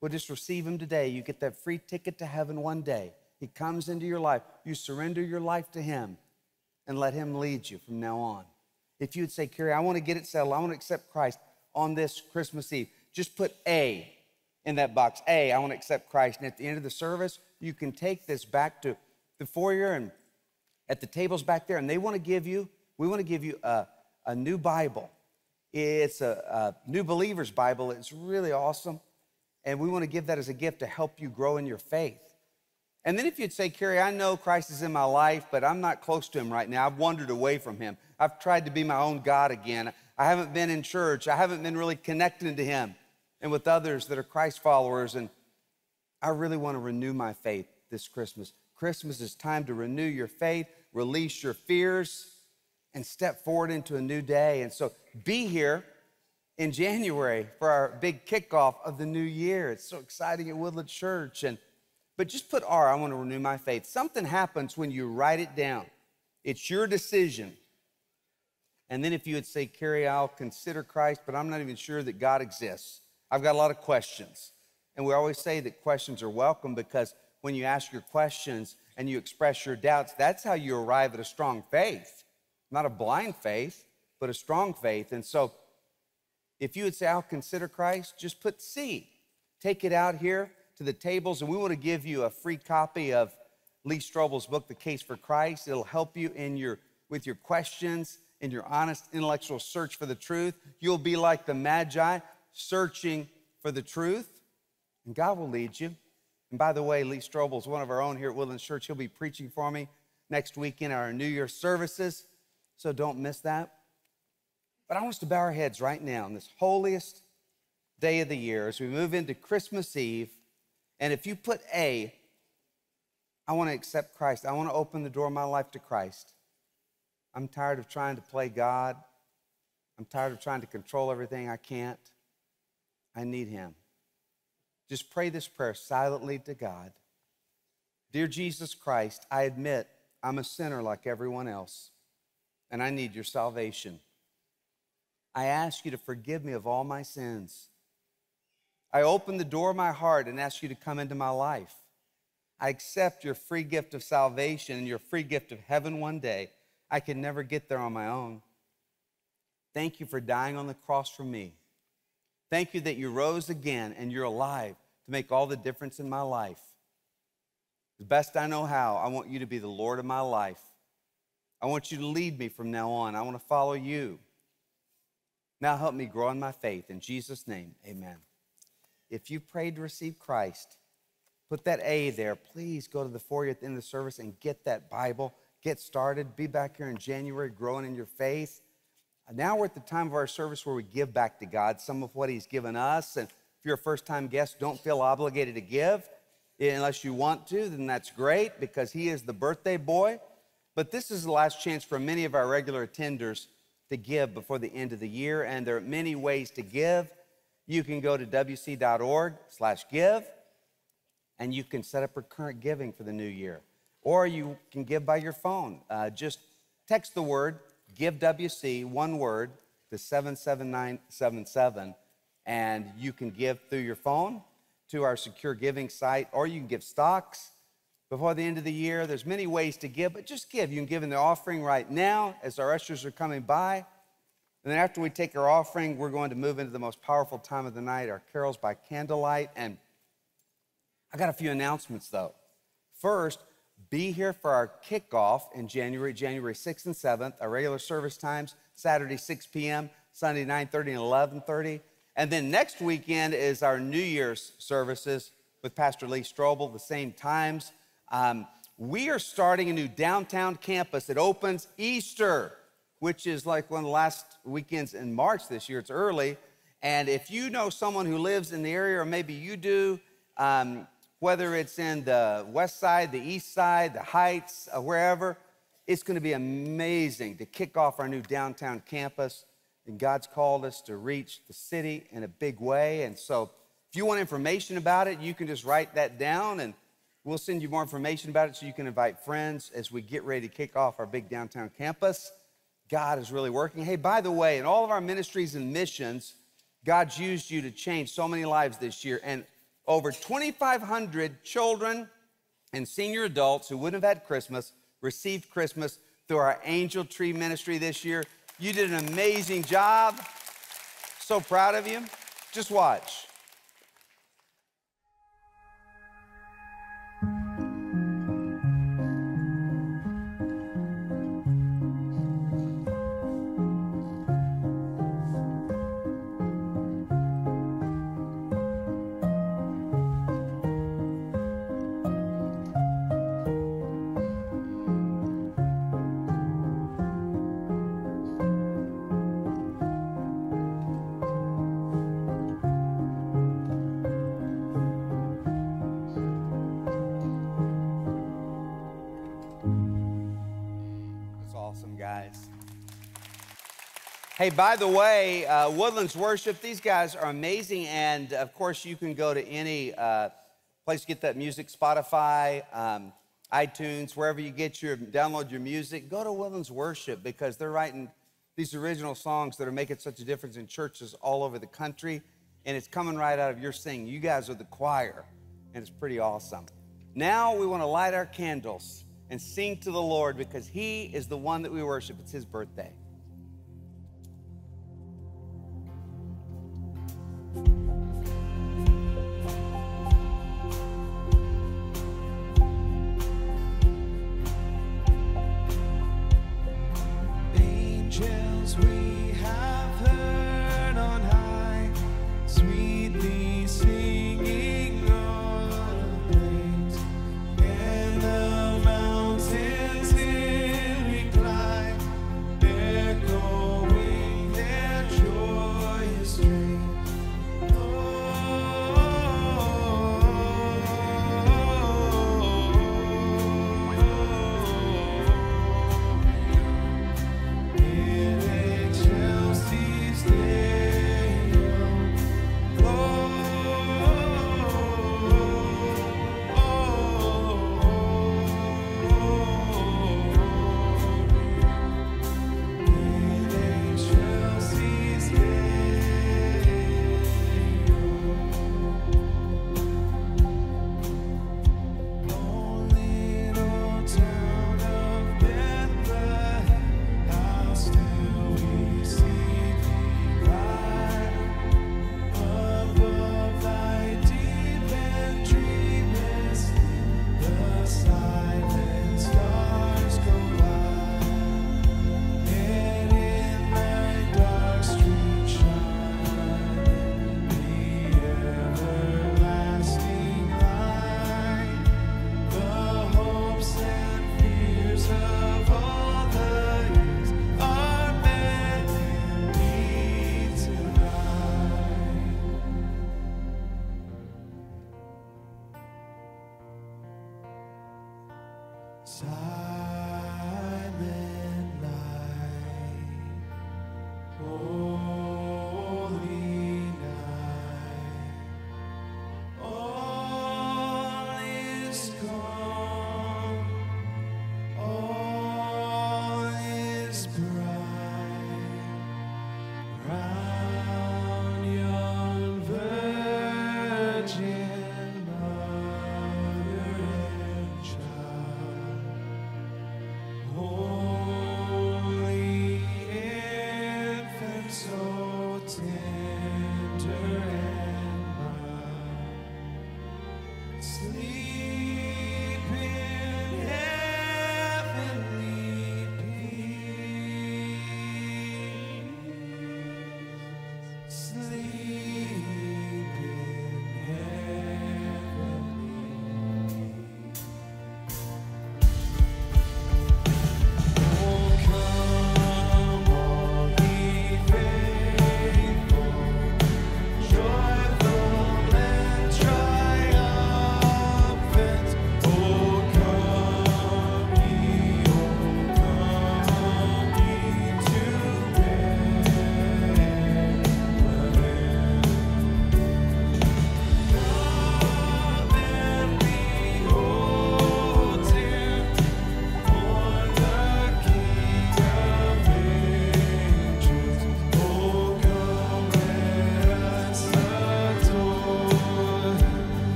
Well, just receive Him today. You get that free ticket to heaven one day. He comes into your life. You surrender your life to Him and let Him lead you from now on. If you'd say, Kerry, I want to get it settled, I want to accept Christ on this Christmas Eve, just put A in that box. A, I want to accept Christ. And at the end of the service, you can take this back to the foyer and at the tables back there, and they want to give you, we want to give you a, a new Bible. It's a, a new believer's Bible. It's really awesome. And we want to give that as a gift to help you grow in your faith. And then if you'd say, Kerry, I know Christ is in my life, but I'm not close to him right now. I've wandered away from him. I've tried to be my own God again. I haven't been in church. I haven't been really connected to him. And with others that are Christ followers. And I really want to renew my faith this Christmas. Christmas is time to renew your faith, release your fears, and step forward into a new day. And so be here in January for our big kickoff of the new year. It's so exciting at Woodland Church. And but just put R, I want to renew my faith. Something happens when you write it down. It's your decision. And then if you would say, Kerry, I'll consider Christ, but I'm not even sure that God exists. I've got a lot of questions. And we always say that questions are welcome because when you ask your questions and you express your doubts, that's how you arrive at a strong faith. Not a blind faith, but a strong faith. And so if you would say, I'll consider Christ, just put C. Take it out here to the tables, and we want to give you a free copy of Lee Strobel's book, The Case for Christ. It'll help you in your with your questions, in your honest intellectual search for the truth. You'll be like the Magi searching for the truth, and God will lead you. And by the way, Lee Strobel is one of our own here at Woodland Church. He'll be preaching for me next week in our New Year services, so don't miss that. But I want us to bow our heads right now on this holiest day of the year as we move into Christmas Eve. And if you put A, I want to accept Christ. I want to open the door of my life to Christ. I'm tired of trying to play God. I'm tired of trying to control everything. I can't. I need Him. Just pray this prayer silently to God. Dear Jesus Christ, I admit I'm a sinner like everyone else, and I need your salvation. I ask you to forgive me of all my sins. I open the door of my heart and ask you to come into my life. I accept your free gift of salvation and your free gift of heaven one day. I can never get there on my own. Thank you for dying on the cross for me. Thank you that you rose again and you're alive to make all the difference in my life. The best I know how, I want you to be the Lord of my life. I want you to lead me from now on. I want to follow you. Now help me grow in my faith. In Jesus' name, amen. If you prayed to receive Christ, put that A there. Please go to the foyer at the end of the service and get that Bible. Get started. Be back here in January growing in your faith. Now we're at the time of our service where we give back to God some of what He's given us. And if you're a first time guest, don't feel obligated to give. Unless you want to, then that's great because He is the birthday boy. But this is the last chance for many of our regular attenders to give before the end of the year, and there are many ways to give. You can go to wc.org slash give, and you can set up recurrent giving for the new year. Or you can give by your phone. Uh, just text the word give WC, one word, to 77977, and you can give through your phone to our secure giving site, or you can give stocks before the end of the year. There's many ways to give, but just give. You can give in the offering right now as our ushers are coming by. And then after we take our offering, we're going to move into the most powerful time of the night, our carols by candlelight. And I got a few announcements though. First, be here for our kickoff in January, January 6th and 7th, our regular service times, Saturday 6 p.m., Sunday 9:30 and 11:30. And then next weekend is our New Year's services with Pastor Lee Strobel, the same times. Um, we are starting a new downtown campus. It opens Easter, which is like one of the last weekends in March this year. It's early. And if you know someone who lives in the area, or maybe you do, um, whether it's in the west side, the east side, the heights, uh, wherever, it's going to be amazing to kick off our new downtown campus. And God's called us to reach the city in a big way. And so, if you want information about it, you can just write that down and We'll send you more information about it so you can invite friends as we get ready to kick off our big downtown campus. God is really working. Hey, by the way, in all of our ministries and missions, God's used you to change so many lives this year. And over 2,500 children and senior adults who wouldn't have had Christmas received Christmas through our Angel Tree ministry this year. You did an amazing job. So proud of you. Just watch. Hey, by the way, uh, Woodlands Worship, these guys are amazing. And of course, you can go to any uh, place to get that music Spotify, um, iTunes, wherever you get your download your music. Go to Woodlands Worship because they're writing these original songs that are making such a difference in churches all over the country. And it's coming right out of your singing. You guys are the choir, and it's pretty awesome. Now we want to light our candles and sing to the Lord because He is the one that we worship. It's His birthday.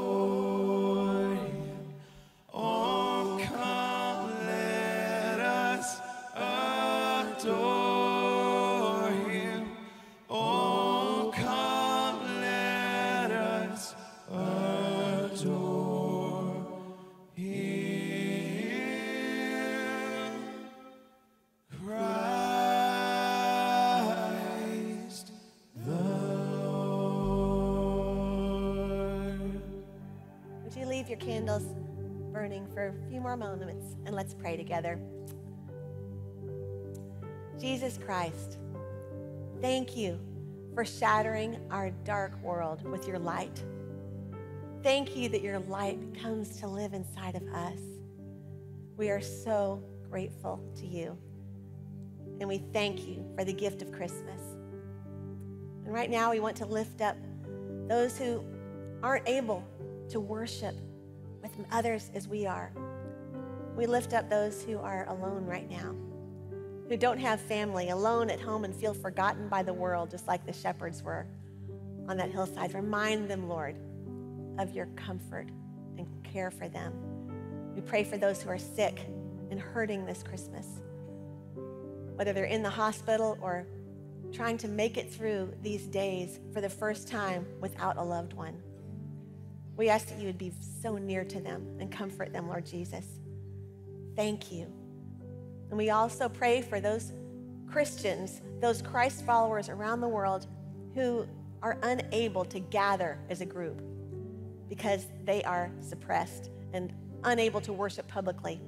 Adore candles burning for a few more moments and let's pray together. Jesus Christ, thank you for shattering our dark world with your light. Thank you that your light comes to live inside of us. We are so grateful to you. And we thank you for the gift of Christmas. And right now, we want to lift up those who aren't able to worship with others as we are. We lift up those who are alone right now, who don't have family, alone at home and feel forgotten by the world, just like the shepherds were on that hillside. Remind them, Lord, of your comfort and care for them. We pray for those who are sick and hurting this Christmas, whether they're in the hospital or trying to make it through these days for the first time without a loved one. We ask that you would be so near to them and comfort them, Lord Jesus. Thank you. And we also pray for those Christians, those Christ followers around the world who are unable to gather as a group because they are suppressed and unable to worship publicly.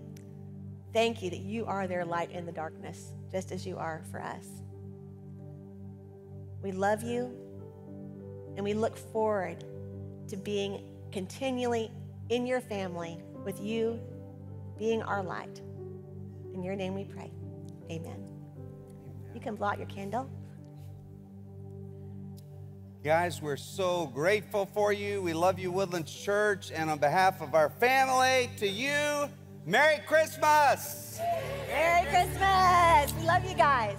Thank you that you are their light in the darkness, just as you are for us. We love you and we look forward to being continually in your family with you being our light. In your name we pray. Amen. You can blow out your candle. Guys, we're so grateful for you. We love you, Woodlands Church. And on behalf of our family, to you, Merry Christmas! Merry Christmas. We love you guys.